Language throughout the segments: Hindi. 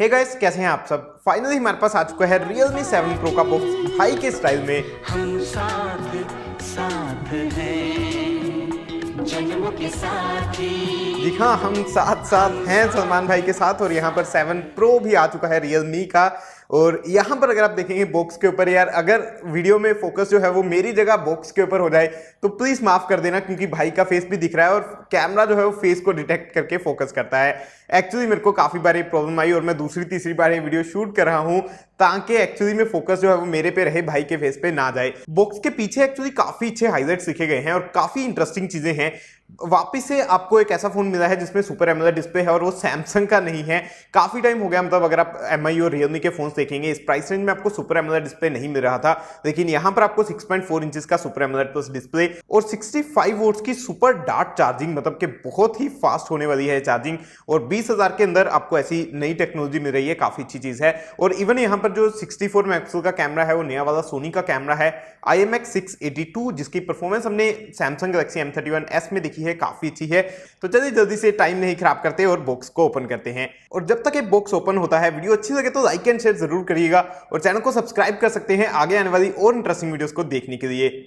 हे गाइस कैसे हैं आप सब? फाइनली हमारे पास आ चुका है Realme 7 Pro का बॉक्स भाई के स्टाइल में। हम साथ साथ हैं जन्मों के साथी जी हाँ हम साथ साथ हैं सलमान भाई के साथ और यहाँ पर 7 Pro भी आ चुका है Realme का। और यहाँ पर अगर आप देखेंगे बॉक्स के ऊपर, यार, अगर वीडियो में फोकस जो है वो मेरी जगह बॉक्स के ऊपर हो जाए तो प्लीज़ माफ़ कर देना, क्योंकि भाई का फेस भी दिख रहा है और कैमरा जो है वो फेस को डिटेक्ट करके फोकस करता है। एक्चुअली मेरे को काफ़ी बार ये प्रॉब्लम आई और मैं दूसरी, तीसरी बार ये वीडियो शूट कर रहा हूँ, ताकि एक्चुअली में फोकस जो है वो मेरे पे रहे, भाई के फेस पे ना जाए। बॉक्स के पीछे एक्चुअली काफ़ी अच्छे हाईलाइट्स लिखे गए हैं और काफ़ी इंटरेस्टिंग चीज़ें हैं। वापिस से आपको एक ऐसा फ़ोन मिला है जिसमें सुपर एमोलेड डिस्प्ले है और वो सैमसंग का नहीं है। काफ़ी टाइम हो गया मतलब अगर आप एम आई और रियलमी के फ़ोन देखेंगे, इस प्राइस रेंज में आपको सुपर एमोलेड डिस्प्ले नहीं मिल रहा था। लेकिन यहाँ पर आपको 6.4 इंचेस का सुपर एमोलेड प्लस डिस्प्ले और 65 वोल्ट्स की सुपर डार्ट चार्जिंग मतलब कि बहुत ही फास्ट होने वाली है चार्जिंग और 20000 के अंदर आपको ऐसी नई टेक्नोलॉजी मिल रही है, काफ़ी अच्छी चीज़ है। और इवन यहाँ पर जो 64 फोर का कैमरा है, वो नया वाला सोनी का कैमरा है आई एम जिसकी परफॉर्मेंस हमने सैमसंग गैलेक्सी एम में देखी है, काफ़ी अच्छी है। तो चलिए जल्दी से टाइम नहीं खराब करते और बॉक्स को ओपन करते हैं। और जब तक ये बॉक्स ओपन होता है वीडियो अच्छी लगे तो लाइक एंड शेयर ज़रूर करिएगा और चैनल को सब्सक्राइब कर सकते हैं आगे आने वाली और इंटरेस्टिंग वीडियोज़ को देखने के लिए।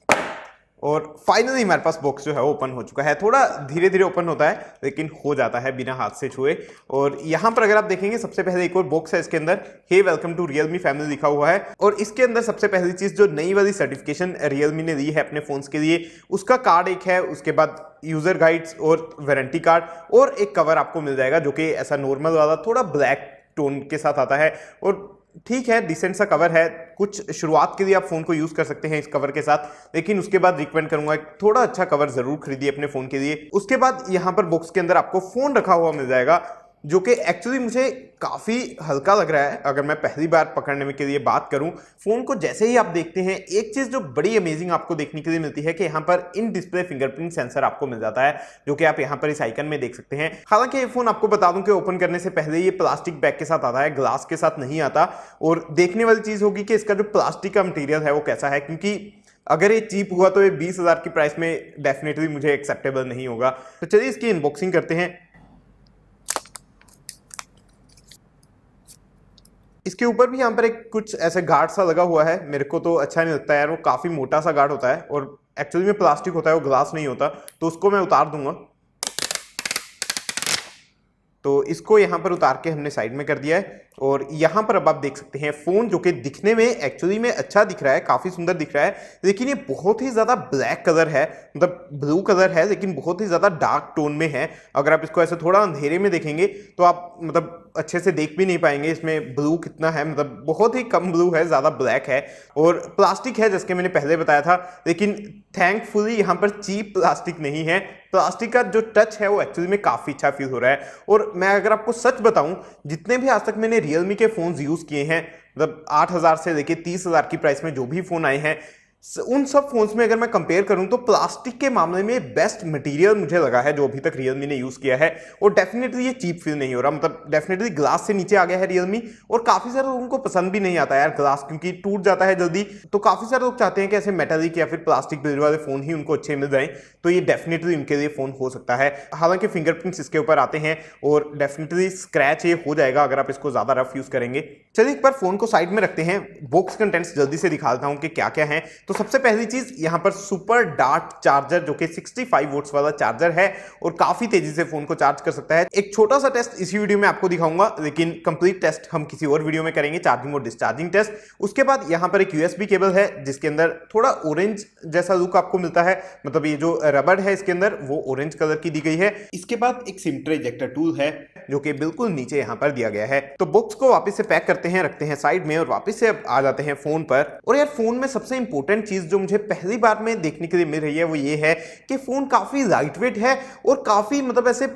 और फाइनली हमारे पास बॉक्स जो है ओपन हो चुका है। थोड़ा धीरे धीरे ओपन होता है, लेकिन हो जाता है बिना हाथ से छुए। और यहाँ पर अगर आप देखेंगे, सबसे पहले एक और बॉक्स है इसके अंदर। Hey welcome to Realme family लिखा हुआ है। और इसके अंदर सबसे पहली चीज़ जो नई वाली सर्टिफिकेशन रियलमी ने दी है अपने फोन्स के लिए, उसका कार्ड एक है, उसके बाद यूज़र गाइड्स और वारंटी कार्ड और एक कवर आपको मिल जाएगा, जो कि ऐसा नॉर्मल वाला, थोड़ा ब्लैक टोन के साथ आता है। और ठीक है डिसेंट सा कवर है। कुछ शुरुआत के लिए आप फ़ोन को यूज़ कर सकते हैं इस कवर के साथ, लेकिन उसके बाद रिकमेंड करूँगा थोड़ा अच्छा कवर ज़रूर खरीदिए अपने फ़ोन के लिए। उसके बाद यहाँ पर बॉक्स के अंदर आपको फ़ोन रखा हुआ मिल जाएगा। जो कि एक्चुअली मुझे काफ़ी हल्का लग रहा है, अगर मैं पहली बार पकड़ने में के लिए बात करूँ। फ़ोन को जैसे ही आप देखते हैं, एक चीज़ जो बड़ी अमेजिंग आपको देखने के लिए मिलती है कि यहाँ पर इन डिस्प्ले फिंगरप्रिंट सेंसर आपको मिल जाता है, जो कि आप यहाँ पर इस आइकन में देख सकते हैं। हालाँकि ये फ़ोन आपको बता दूँ कि ओपन करने से पहले ये प्लास्टिक बैग के साथ आता है ग्लास के साथ नहीं आता। और देखने वाली चीज़ होगी कि इसका जो प्लास्टिक का मटीरियल है वो कैसा है, क्योंकि अगर ये चीप हुआ तो ये बीस हज़ार की प्राइस में डेफिनेटली मुझे एक्सेप्टेबल नहीं होगा। तो चलिए इसकी इनबॉक्सिंग करते हैं। इसके ऊपर भी यहाँ पर एक कुछ ऐसे गार्ड सा लगा हुआ है। मेरे को तो अच्छा नहीं लगता यार, वो काफ़ी मोटा सा गार्ड होता है और एक्चुअली में प्लास्टिक होता है, वो ग्लास नहीं होता तो उसको मैं उतार दूँगा। तो इसको यहाँ पर उतार के हमने साइड में कर दिया है और यहाँ पर अब आप देख सकते हैं फ़ोन जो कि दिखने में एक्चुअली में अच्छा दिख रहा है, काफ़ी सुंदर दिख रहा है, लेकिन ये बहुत ही ज़्यादा ब्लैक कलर है मतलब ब्लू कलर है, लेकिन बहुत ही ज़्यादा डार्क टोन में है। अगर आप इसको ऐसे थोड़ा अंधेरे में देखेंगे तो आप मतलब अच्छे से देख भी नहीं पाएँगे इसमें ब्लू कितना है मतलब बहुत ही कम ब्लू है, ज़्यादा ब्लैक है और प्लास्टिक है जैसे मैंने पहले बताया था, लेकिन थैंकफुली यहाँ पर चीप प्लास्टिक नहीं है। प्लास्टिक का जो टच है वो एक्चुअली में काफ़ी अच्छा फील हो रहा है। और मैं अगर आपको सच बताऊँ, जितने भी आज तक मैंने रियलमी के फ़ोन यूज़ किए हैं मतलब आठ हज़ार से लेके तीस हज़ार की प्राइस में जो भी फ़ोन आए हैं उन सब फोन्स में अगर मैं कंपेयर करूँ तो प्लास्टिक के मामले में बेस्ट मटेरियल मुझे लगा है जो अभी तक रियलमी ने यूज़ किया है। और डेफिनेटली ये चीप फील नहीं हो रहा। मतलब डेफिनेटली ग्लास से नीचे आ गया है रियलमी और काफ़ी सारे लोगों को पसंद भी नहीं आता यार ग्लास क्योंकि टूट जाता है जल्दी। तो काफ़ी सारे लोग चाहते हैं कि ऐसे मेटेलिक या फिर प्लास्टिक बिल्ड वाले फ़ोन ही उनको अच्छे मिल जाए। तो ये डेफिनेटली उनके लिए फ़ोन हो सकता है। हालाँकि फिंगरप्रिंट्स इसके ऊपर आते हैं और डेफिनेटली स्क्रैच ये हो जाएगा अगर आप इसको ज़्यादा रफ यूज़ करेंगे। चलिए एक बार फ़ोन को साइड में रखते हैं। बॉक्स कंटेंट्स जल्दी से दिखाता हूँ कि क्या क्या है। तो सबसे पहली चीज़, यहाँ पर सुपर डार्ट चार्जर, जो कि 65 वोल्ट्स वाला चार्जर है और काफ़ी तेज़ी से फ़ोन को चार्ज कर सकता है। एक छोटा सा टेस्ट इसी वीडियो में आपको दिखाऊँगा, लेकिन कंप्लीट टेस्ट हम किसी और वीडियो में करेंगे, चार्जिंग और डिस्चार्जिंग टेस्ट। उसके बाद यहाँ पर एक यूएसबी केबल है, जिसके अंदर थोड़ा ऑरेंज जैसा लुक आपको मिलता है मतलब ये जो रबड़ है इसके अंदर, वो ऑरेंज कलर की दी गई है। इसके बाद एक सिमट्रे इजेक्टर टूल है, जो कि बिल्कुल नीचे यहाँ पर दिया गया है। तो बुक्स को वापस से पैक करते हैं, रखते हैं साइड में और वापस से आ जाते हैं फ़ोन पर। और यार फ़ोन में सबसे इंपॉर्टेंट चीज़ जो मुझे पहली बार में देखने के लिए मिल रही है वो ये है कि फ़ोन काफ़ी लाइट वेट है और काफ़ी मतलब ऐसे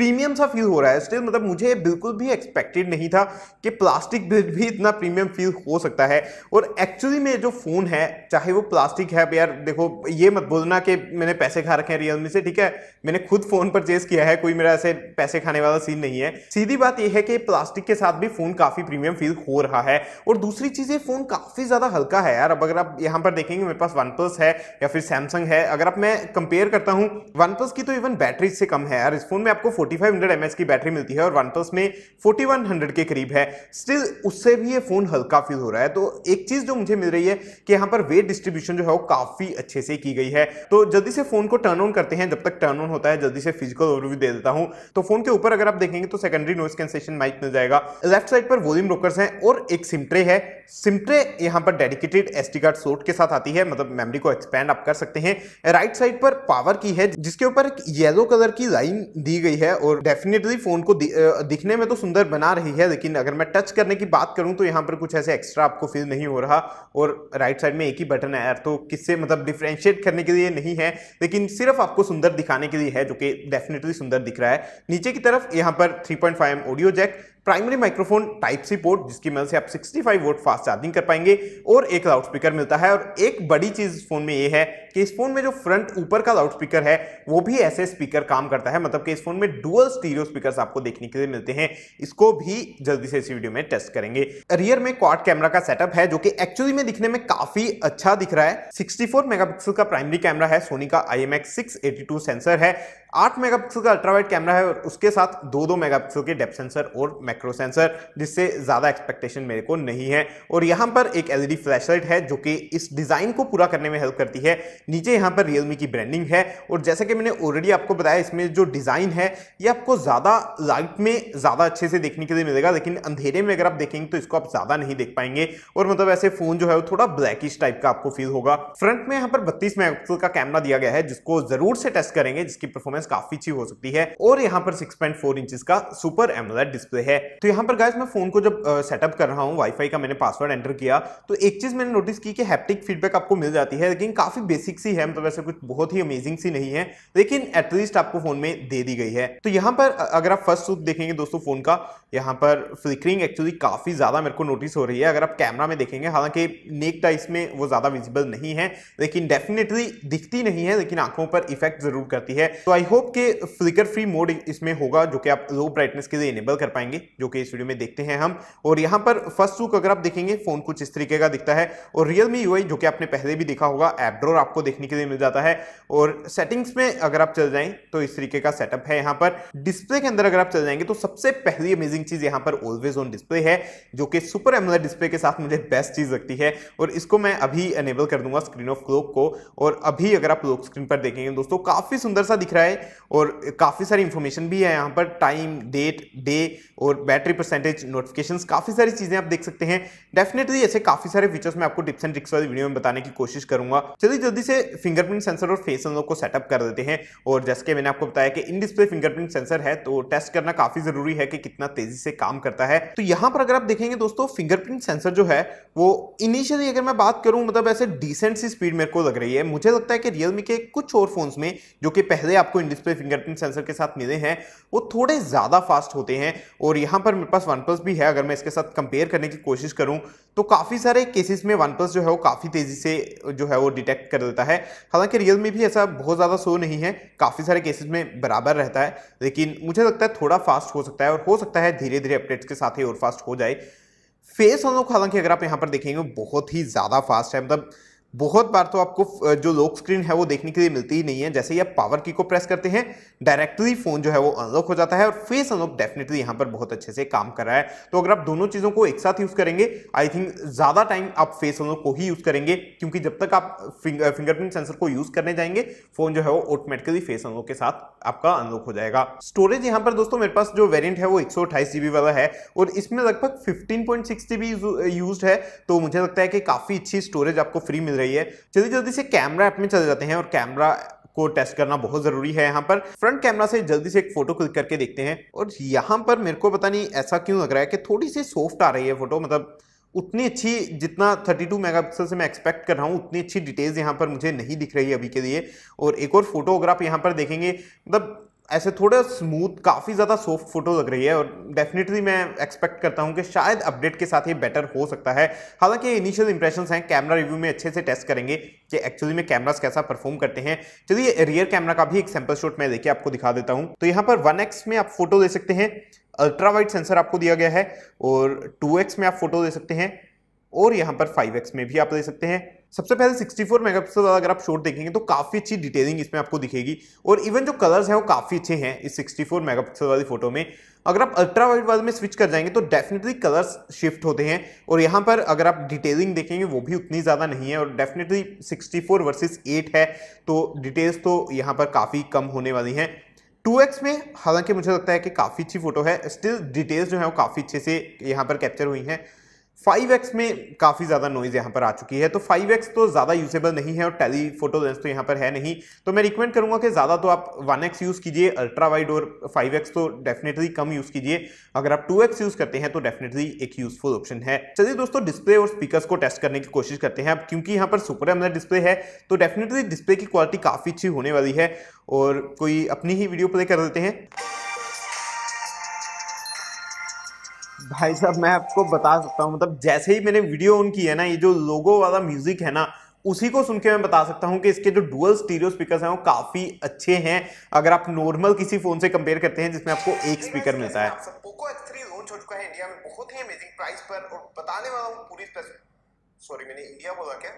प्रीमियम सा फील हो रहा है। स्टिल मतलब मुझे बिल्कुल भी एक्सपेक्टेड नहीं था कि प्लास्टिक भी इतना प्रीमियम फील हो सकता है। और एक्चुअली में जो फ़ोन है, चाहे वो प्लास्टिक है यार देखो, ये मत बोलना कि मैंने पैसे खा रखे हैं रियलमी से, ठीक है? मैंने खुद फ़ोन परचेज किया है, कोई मेरा ऐसे पैसे खाने वाला सीन नहीं है। सीधी बात यह है कि प्लास्टिक के साथ भी फ़ोन काफ़ी प्रीमियम फील हो रहा है। और दूसरी चीज़, ये फ़ोन काफ़ी ज़्यादा हल्का है यार। अब अगर आप यहाँ पर देखेंगे, मेरे पास वन प्लस है या फिर सैमसंग है। अगर आप मैं कंपेयर करता हूँ वन प्लस की तो इवन बैटरी से कम है यार। इस फ़ोन में आपको 4500 mAh की बैटरी मिलती है और वन प्लस में 4100 के करीब है। स्टिल उससे भी ये फ़ोन हल्का फील हो रहा है। तो एक चीज़ जो मुझे मिल रही है कि यहाँ पर वेट डिस्ट्रीब्यूशन जो है वो काफ़ी अच्छे से की गई है। तो जल्दी से फ़ोन को टर्न ऑन करते हैं। जब तक टर्न ऑन होता है, जल्दी से फ़िज़िकल ओवरव्यू दे देता हूँ। तो फ़ोन के ऊपर अगर आप देखेंगे तो सेकेंडरी नॉइस कैंसेशन माइक मिल जाएगा। लेफ़्ट साइड पर वॉल्यूम रोकर्स हैं और एक सिमट्रे है। सिमट्रे यहाँ पर डेडिकेटेड एसटी कार्ड सोट के साथ आती है। मतलब मेमोरी को एक्सपेंड आप कर सकते हैं। राइट साइड पर पावर की है, जिसके ऊपर येलो कलर की लाइन दी गई है। और डेफिनेटली फ़ोन को दिखने में तो सुंदर बना रही है, लेकिन अगर मैं टच करने की बात करूँ तो यहाँ पर कुछ ऐसे एक्स्ट्रा आपको फील नहीं हो रहा और राइट साइड में एक ही बटन है यार तो किससे मतलब डिफ्रेंशिएट करने के लिए नहीं है, लेकिन सिर्फ़ आपको सुंदर दिखाने के लिए है, जो कि डेफिनेटली सुंदर दिख रहा है। नीचे की तरफ़ यहाँ पर three point audio jack primary microphone type C port जिसकी मदद से आप 65 वोट फास्ट चार्जिंग कर पाएँगे, और एक लाउड स्पीकर मिलता है। और एक बड़ी चीज़ इस फ़ोन में ये है कि इस फ़ोन में जो फ्रंट ऊपर का लाउड स्पीकर है, वो भी ऐसे स्पीकर काम करता है। मतलब कि इस फ़ोन में डुअल स्टीरियो स्पीकर आपको देखने के लिए मिलते हैं। इसको भी जल्दी से इस वीडियो में टेस्ट करेंगे। रियर में क्वाड कैमरा का सेटअप है, जो कि एक्चुअली में दिखने में काफ़ी अच्छा दिख रहा है। 64 मेगापिक्सल का प्राइमरी कैमरा है सोनी का आई सेंसर है। आठ मेगापिक्सल का अल्ट्रावाइड कैमरा है और उसके साथ दो दो मेगापिक्सल के डेप सेंसर और मैक्रो सेंसर, जिससे ज़्यादा एक्सपेक्टेशन मेरे को नहीं है। और यहाँ पर एक एलईडी फ्लैशलाइट है जो कि इस डिज़ाइन को पूरा करने में हेल्प करती है। नीचे यहाँ पर रियलमी की ब्रांडिंग है और जैसे कि मैंने ऑलरेडी आपको बताया, इसमें जो डिज़ाइन है, ये आपको ज़्यादा लाइट में ज़्यादा अच्छे से देखने के लिए मिलेगा, लेकिन अंधेरे में अगर आप देखेंगे तो इसको आप ज़्यादा नहीं देख पाएँगे। और मतलब ऐसे फ़ोन जो है वो थोड़ा ब्लैकिश टाइप का आपको फील होगा। फ्रंट में यहाँ पर बत्तीस मेगापिक्सल का कैमरा दिया गया है, जिसको ज़रूर से टेस्ट करेंगे, जिसकी परफॉर्मेंस परफॉर्मेंस काफ़ी अच्छी हो सकती है और यहाँ पर 6.4 इंचेस का सुपर एमोलेड डिस्प्ले है। तो यहाँ पर गाइस मैं फ़ोन को जब सेटअप कर रहा हूँ वाईफाई का मैंने पासवर्ड एंटर किया तो एक चीज़ मैंने नोटिस की कि हैप्टिक फीडबैक आपको मिल जाती है, लेकिन काफ़ी बेसिक सी है मतलब ऐसे कुछ बहुत ही अमेजिंग सी नहीं है, लेकिन एटलीस्ट आपको फ़ोन में दे दी गई है। तो यहाँ पर अगर आप फ़र्स्ट लुक देखेंगे दोस्तों फ़ोन का, यहाँ पर फ्लिकरिंग एक्चुअली काफ़ी ज़्यादा मेरे को नोटिस हो रही है। अगर आप कैमरा में देखेंगे, हालाँकि नेक टाइस में वो ज़्यादा विजिबल नहीं है, लेकिन डेफिनेटली दिखती नहीं है, लेकिन आँखों पर इफ़ेक्ट ज़रूर करती है। तो आई होप के फ्लिकर फ्री मोड इसमें होगा, जो कि आप लो ब्राइटनेस के लिए इनेबल कर पाएँगे, जो कि इस वीडियो में देखते हैं हम। और यहाँ पर फ़र्स्ट लुक अगर आप देखेंगे फ़ोन कुछ इस तरीके का दिखता है। और रियलमी यू जो कि आपने पहले भी देखा होगा एपड्रोर आपको देखने के लिए मिल जाता है। और सेटिंग्स में अगर आप चल जाएँ तो इस तरीके का सेटअप है यहाँ पर। डिस्प्ले के अंदर अगर आप चल जाएँगे तो सबसे पहली अमेजिंग चीज़ यहाँ पर ऑलवेज ऑन डिस्प्ले है, जो कि सुपर एमुलर डिस्प्ले के साथ मुझे बेस्ट चीज़ लगती है। और इसको मैं अभी एनेबल कर दूँगा स्क्रीन ऑफ़ क्लोक को। और अभी अगर आप लोक स्क्रीन पर देखेंगे, दोस्तों, काफ़ी सुंदर सा दिख रहा है। और काफ़ी सारी इंफॉर्मेशन भी है यहाँ पर टाइम डेट डे और बैटरी परसेंटेज नोटिफिकेशन काफ़ी सारी चीज़ें आप देख सकते हैं। डेफिनेटली ऐसे काफ़ी सारे फीचर्स मैं आपको टिप्स एंड ट्रिक्स वाली वीडियो में बताने की कोशिश करूँगा। चलिए जल्दी से फिंगरप्रिंट सेंसर और फेस अनलॉक को सेटअप कर देते हैं। और जैसे कि मैंने आपको बताया कि इन डिस्प्ले फिंगरप्रिंट सेंसर है तो टेस्ट करना काफ़ी ज़रूरी है कि कितना तेज़ी से काम करता है। तो यहाँ पर अगर आप देखेंगे दोस्तों फिंगरप्रिंट सेंसर जो है, वो इनिशियली अगर मैं बात करूँ मतलब ऐसे डिसेंट सी स्पीड मेरे को लग रही है। मुझे लगता है कि रियलमी के कुछ और फोन्स में, जो कि पहले आपको डिस्प्ले फिंगरप्रिंट सेंसर के साथ मिले हैं, वो थोड़े ज़्यादा फास्ट होते हैं और यहाँ पर मेरे पास वन प्लस भी है, अगर मैं इसके साथ कंपेयर करने की कोशिश करूँ तो काफ़ी सारे केसेस में वन प्लस जो है वो काफ़ी तेज़ी से जो है वो डिटेक्ट कर देता है। हालाँकि रियल में भी ऐसा बहुत ज़्यादा सो नहीं है, काफ़ी सारे केसेस में बराबर रहता है, लेकिन मुझे लगता है थोड़ा फास्ट हो सकता है और हो सकता है धीरे धीरे अपडेट्स के साथ ही और फास्ट हो जाए। फेस अनलॉक हालाँकि अगर आप यहाँ पर देखेंगे बहुत ही ज़्यादा फास्ट है मतलब बहुत बार तो आपको जो लॉक स्क्रीन है वो देखने के लिए मिलती ही नहीं है। जैसे ही आप पावर की को प्रेस करते हैं डायरेक्टली फ़ोन जो है वो अनलॉक हो जाता है और फेस अनलॉक डेफिनेटली यहाँ पर बहुत अच्छे से काम कर रहा है। तो अगर आप दोनों चीज़ों को एक साथ यूज़ करेंगे आई थिंक ज़्यादा टाइम आप फेस अनलॉक को ही यूज़ करेंगे, क्योंकि जब तक आप फिंगरप्रिंट सेंसर को यूज़ करने जाएँगे फ़ोन जो है वो ऑटोमेटिकली फेस अनलॉक के साथ आपका अनलॉक हो जाएगा। स्टोरेज यहाँ पर दोस्तों मेरे पास जो वेरियंट है वो एक वाला है और इसमें लगभग फिफ्टीन पॉइंट यूज़ है। तो मुझे लगता है कि काफ़ी अच्छी स्टोरेज आपको फ्री मिल रही है। चलिए जल्दी से कैमरा ऐप में चले जाते हैं और कैमरा को टेस्ट करना बहुत ज़रूरी है यहाँ पर। फ्रंट कैमरा से जल्दी से एक फ़ोटो क्लिक करके देखते हैं। और यहाँ पर मेरे को पता नहीं ऐसा क्यों लग रहा है कि थोड़ी सी सॉफ्ट आ रही है फ़ोटो मतलब उतनी अच्छी जितना 32 मेगापिक्सल से मैं एक्सपेक्ट कर रहा हूँ, उतनी अच्छी डिटेल्स यहाँ पर मुझे नहीं दिख रही है अभी के लिए। और एक और फ़ोटो अगर आप यहाँ पर देखेंगे मतलब ऐसे थोड़ा स्मूथ काफ़ी ज़्यादा सॉफ्ट फ़ोटो लग रही है और डेफिनेटली मैं एक्सपेक्ट करता हूँ कि शायद अपडेट के साथ ये बेटर हो सकता है। हालाँकि इनिशियल इंप्रेशन हैं कैमरा रिव्यू में अच्छे से टेस्ट करेंगे कि एक्चुअली में कैमरास कैसा परफॉर्म करते हैं। चलिए रियर कैमरा का भी एक सैंपल शॉट मैं लेके आपको दिखा देता हूँ। तो यहाँ पर वन में आप फ़ोटो ले सकते हैं अल्ट्रा वाइड सेंसर आपको दिया गया है और टू में आप फ़ोटो ले सकते हैं और यहाँ पर फाइव में भी आप ले सकते हैं। सबसे पहले 64 मेगापिक्सल वाला अगर आप शॉट देखेंगे तो काफ़ी अच्छी डिटेलिंग इसमें आपको दिखेगी। और इवन जो कलर्स है, वो काफ़ी अच्छे हैं इस 64 मेगापिक्सल वाली फ़ोटो में। अगर आप अल्ट्रा वाइड वाले में स्विच कर जाएँगे तो डेफिनेटली कलर्स शिफ्ट होते हैं। और यहाँ पर अगर आप डिटेलिंग देखेंगे, वो भी उतनी ज़्यादा नहीं है। और डेफिनेटली 64 वर्सेस 8 है तो डिटेल्स तो यहाँ पर काफ़ी कम होने वाली हैं। 2x में हालाँकि मुझे लगता है कि काफ़ी अच्छी फ़ोटो है। स्टिल डिटेल्स जो है, वो काफ़ी अच्छे से यहाँ पर कैप्चर हुई हैं। 5x में काफ़ी ज़्यादा नॉइज़ यहाँ पर आ चुकी है तो 5x तो ज़्यादा यूजेबल नहीं है और टेली फ़ोटो लेंस तो यहाँ पर है नहीं। तो मैं रिकमेंड करूँगा कि ज़्यादा तो आप 1x यूज़ कीजिए अल्ट्रा वाइड और 5x तो डेफिनेटली कम यूज़ कीजिए। अगर आप 2x यूज़ करते हैं तो डेफिनेटली एक यूजफुल ऑप्शन है। चलिए दोस्तों डिस्प्ले और स्पीकर को टेस्ट करने की कोशिश करते हैं। अब क्योंकि यहाँ पर सुपर एमलेट डिस्प्ले है तो डेफिनेटली डिस्प्ले की क्वालिटी काफ़ी अच्छी होने वाली है। और कोई अपनी ही वीडियो प्ले कर देते हैं। भाई साहब मैं आपको बता सकता हूँ मतलब जैसे ही मैंने वीडियो ऑन की है ना ये जो लोगो वाला म्यूज़िक है ना उसी को सुन के मैं बता सकता हूँ कि इसके जो डुअल स्टीरियो स्पीकर्स हैं वो काफ़ी अच्छे हैं। अगर आप नॉर्मल किसी फ़ोन से कंपेयर करते हैं जिसमें आपको एक स्पीकर मिलता है। पोको X3 लॉन्च हो चुका है इंडिया में बहुत ही अमेजिंग प्राइस पर और बताने वाला हूँ पूरी सॉरी मैंने इंडिया बोला क्या?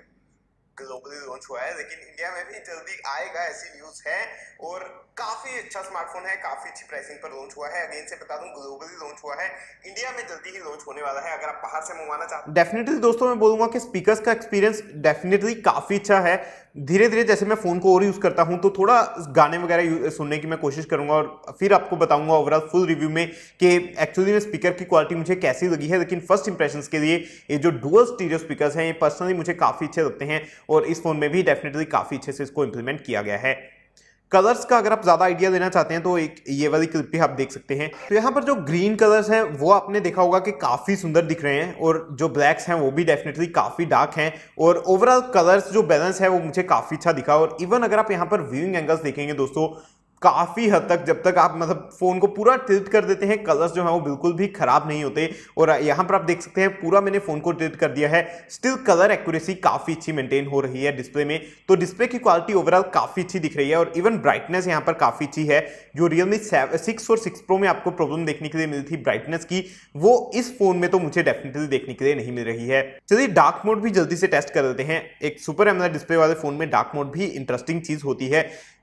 ग्लोबली लॉन्च हुआ है, लेकिन इंडिया में भी जल्दी आएगा ऐसी न्यूज़ है और काफ़ी अच्छा स्मार्टफ़ोन है, काफ़ी अच्छी प्राइसिंग पर लॉन्च हुआ है। अगेन से बता दूँ ग्लोबली लॉन्च हुआ है। इंडिया में जल्दी ही लॉन्च होने वाला है, अगर आप बाहर से मंगवाना चाहते हैं। डेफिनेटली दोस्तों, मैं बोलूँगा कि स्पीकर्स का एक्सपीरियंस डेफिनेटली काफ़ी अच्छा है। धीरे धीरे जैसे मैं फ़ोन को और यूज़ करता हूँ तो थोड़ा गाने वगैरह सुनने की मैं कोशिश करूँगा और फिर आपको बताऊँगा ओवरऑल फुल रिव्यू में कि एक्चुअली में स्पीकर की क्वालिटी मुझे कैसी लगी है। लेकिन फ़र्स्ट इंप्रेशन के लिए ये जो डुअल स्टीरियो स्पीकर हैं, ये पर्सनली मुझे काफ़ी अच्छे लगते हैं और इस फ़ोन में भी डेफिनेटली काफ़ी अच्छे से इसको इंप्लीमेंट किया गया है। कलर्स का अगर आप ज़्यादा आइडिया लेना चाहते हैं तो एक ये वाली क्लिप भी आप देख सकते हैं। तो यहाँ पर जो ग्रीन कलर्स हैं, वो आपने देखा होगा कि काफ़ी सुंदर दिख रहे हैं और जो ब्लैक्स हैं, वो भी डेफिनेटली काफ़ी डार्क हैं और ओवरऑल कलर्स जो बैलेंस है, वो मुझे काफ़ी अच्छा दिखा। और इवन अगर आप यहाँ पर व्यूइंग एंगल्स देखेंगे दोस्तों काफ़ी हद तक जब तक आप मतलब फ़ोन को पूरा टिल्ट कर देते हैं कलर्स जो है वो बिल्कुल भी ख़राब नहीं होते। और यहाँ पर आप देख सकते हैं, पूरा मैंने फ़ोन को टिल्ट कर दिया है। स्टिल कलर एक्यूरेसी काफ़ी अच्छी मेंटेन हो रही है डिस्प्ले में। तो डिस्प्ले की क्वालिटी ओवरऑल काफ़ी अच्छी दिख रही है और इवन ब्राइटनेस यहाँ पर काफ़ी अच्छी है। जो रियलमी सिक्स और सिक्स प्रो में आपको प्रॉब्लम देखने के लिए मिली थी ब्राइटनेस की, वो इस फ़ोन में तो मुझे डेफिनेटली देखने के लिए नहीं मिल रही है। चलिए डार्क मोड भी जल्दी से टेस्ट कर देते हैं। एक सुपर एमलेट डिस्प्ले वाले फ़ोन में डार्क मोड भी इंटरेस्टिंग चीज़ होती है।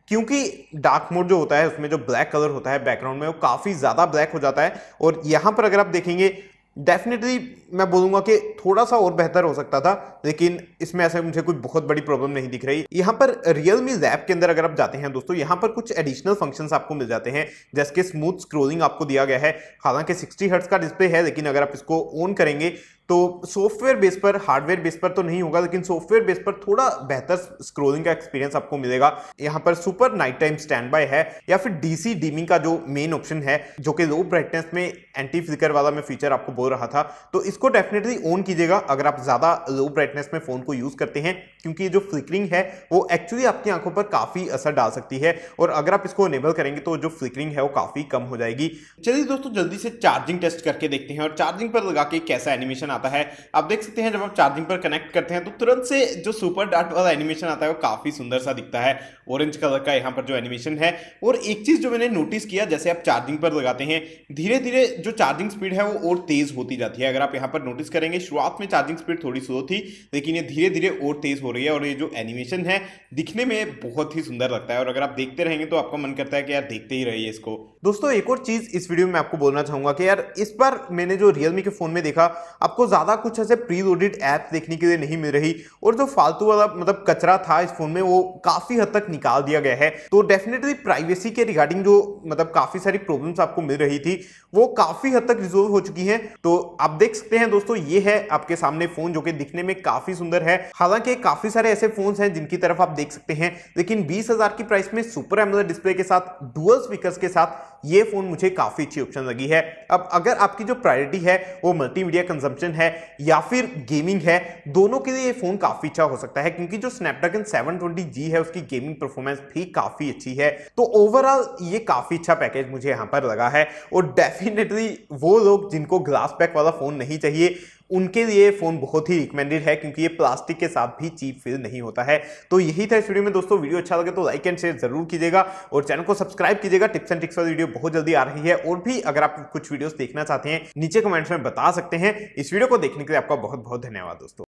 क्योंकि डार्क मोड जो होता है, उसमें जो ब्लैक कलर होता है बैकग्राउंड में, वो काफ़ी ज़्यादा ब्लैक हो जाता है। और यहाँ पर अगर आप देखेंगे डेफिनेटली मैं बोलूँगा कि थोड़ा सा और बेहतर हो सकता था, लेकिन इसमें ऐसे मुझे कोई बहुत बड़ी प्रॉब्लम नहीं दिख रही। यहाँ पर रियलमी लैब के अंदर अगर आप जाते हैं दोस्तों, यहाँ पर कुछ एडिशनल फ़ंक्शंस आपको मिल जाते हैं जैसे कि स्मूथ स्क्रोलिंग आपको दिया गया है। हालाँकि 60 हर्ट्ज का डिस्प्ले है, लेकिन अगर आप इसको ऑन करेंगे तो सॉफ्टवेयर बेस पर हार्डवेयर बेस पर तो नहीं होगा, लेकिन सॉफ्टवेयर बेस पर थोड़ा बेहतर स्क्रोलिंग का एक्सपीरियंस आपको मिलेगा। यहाँ पर super night time standby है, या फिर डीसी डीमिंग का जो मेन ऑप्शन है, जो कि लो ब्राइटनेस में एंटी फ्लिकर वाला मैं फीचर आपको बोल रहा था तो इसको डेफिनेटली ऑन कीजिएगा अगर आप ज़्यादा लो ब्राइटनेस में फ़ोन को यूज़ करते हैं, क्योंकि ये जो फ्लिकरिंग है, वो एक्चुअली आपकी आँखों पर काफ़ी असर डाल सकती है, और अगर आप इसको इनेबल करेंगे तो जो फ्लिकरिंग है वो काफ़ी कम हो जाएगी। चलिए दोस्तों, जल्दी से चार्जिंग टेस्ट करके देखते हैं, और चार्जिंग पर लगा के कैसा एनिमेशन आता है। आप देख सकते हैं, जब आप चार्जिंग पर कनेक्ट करते हैं तो तुरंत से जो सुपर डार्ट वाला एनिमेशन आता है, वो काफ़ी सुंदर सा दिखता है। ऑरेंज कलर का यहाँ पर जो एनिमेशन है। और एक चीज़ जो मैंने नोटिस किया, जैसे आप चार्जिंग पर लगाते हैं धीरे धीरे जो चार्जिंग स्पीड है, वो और तेज होती जाती है। अगर आप यहाँ पर नोटिस करेंगे, शुरुआत में चार्जिंग स्पीड थोड़ी स्लो थी, लेकिन ये धीरे धीरे और तेज हो रही है और ये जो एनिमेशन है, दिखने में बहुत ही सुंदर लगता है। और अगर आप देखते रहेंगे तो आपका मन करता है कि यार देखते ही रहिए इसको। दोस्तों, एक और चीज़ इस वीडियो में आपको बोलना चाहूँगा कि यार, इस बार मैंने जो रियलमी के फ़ोन में देखा, आपको ज़्यादा कुछ ऐसे प्री लोडेड ऐप देखने के लिए नहीं मिल रही और जो फालतू वाला मतलब कचरा था इस फ़ोन में, वो काफ़ी हद तक निकाल दिया गया है। तो डेफिनेटली प्राइवेसी के रिगार्डिंग जो मतलब काफ़ी सारी प्रॉब्लम्स आपको मिल रही थी, वो काफ़ी हद तक रिजोल्व हो चुकी है। तो आप देख सकते हैं दोस्तों, ये है आपके सामने फ़ोन जो कि दिखने में काफ़ी सुंदर है। हालाँकि काफ़ी सारे ऐसे फ़ोन हैं, जिनकी तरफ़ आप देख सकते हैं, लेकिन बीस की प्राइस में सुपर एमोलेड डिस्प्ले के साथ डुअल स्पीकर्स के साथ, ये फ़ोन मुझे काफ़ी अच्छी ऑप्शन लगी है। अब अगर आपकी जो प्रायोरिटी है, वो मल्टीमीडिया कंजम्पशन है या फिर गेमिंग है, दोनों के लिए ये फ़ोन काफ़ी अच्छा हो सकता है, क्योंकि जो स्नैपड्रैगन 720G है, उसकी गेमिंग परफॉर्मेंस भी काफ़ी अच्छी है। तो ओवरऑल ये काफ़ी अच्छा पैकेज मुझे यहाँ पर लगा है और डेफिनेटली वो लोग जिनको ग्लास पैक वाला फ़ोन नहीं चाहिए उनके लिए फ़ोन बहुत ही रिकमेंडेड है, क्योंकि ये प्लास्टिक के साथ भी चीप फील नहीं होता है। तो यही था इस वीडियो में दोस्तों। वीडियो अच्छा लगे तो लाइक एंड शेयर ज़रूर कीजिएगा और चैनल को सब्सक्राइब कीजिएगा। टिप्स एंड ट्रिक्स वाली वीडियो बहुत जल्दी आ रही है। और भी अगर आप कुछ वीडियोस देखना चाहते हैं, नीचे कमेंट्स में बता सकते हैं। इस वीडियो को देखने के लिए आपका बहुत बहुत धन्यवाद दोस्तों।